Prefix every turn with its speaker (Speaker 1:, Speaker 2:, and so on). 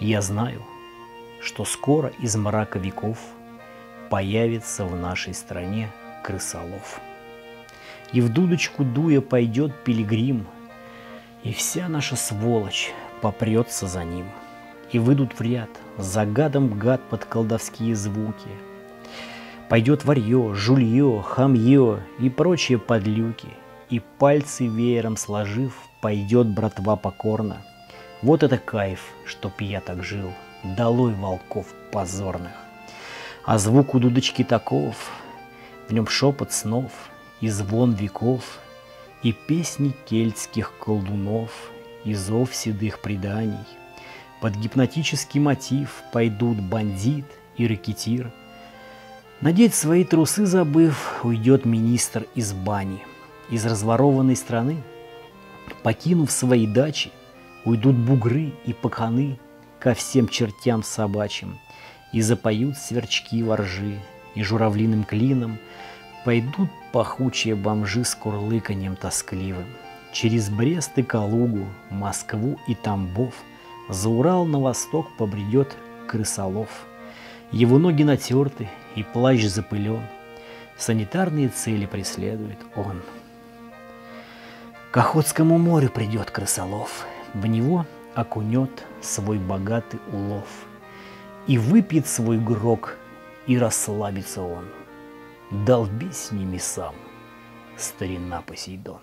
Speaker 1: Я знаю, что скоро из мрака веков Появится в нашей стране крысолов. И в дудочку дуя пойдет пилигрим, И вся наша сволочь попрется за ним. И выйдут в ряд, за гадом гад под колдовские звуки. Пойдет варье, жулье, хамье и прочие подлюки, И пальцы веером сложив, пойдет братва покорно. Вот это кайф, чтоб я так жил, долой волков позорных. А звук у дудочки таков, в нем шепот снов и звон веков, И песни кельтских колдунов, и зов седых преданий. Под гипнотический мотив пойдут бандит и рэкетир. Надеть свои трусы забыв, уйдет министр из бани. Из разворованной страны, покинув свои дачи, Уйдут бугры и паханы ко всем чертям собачьим, И запоют сверчки воржи, и журавлиным клином Пойдут пахучие бомжи с курлыканьем тоскливым. Через Брест и Калугу, Москву и Тамбов За Урал на восток побредет крысолов. Его ноги натерты и плащ запылен, Санитарные цели преследует он. К Охотскому морю придет крысолов, В него окунет свой богатый улов, И выпьет свой грок, и расслабится он. Долбись с ними сам, старина Посейдон.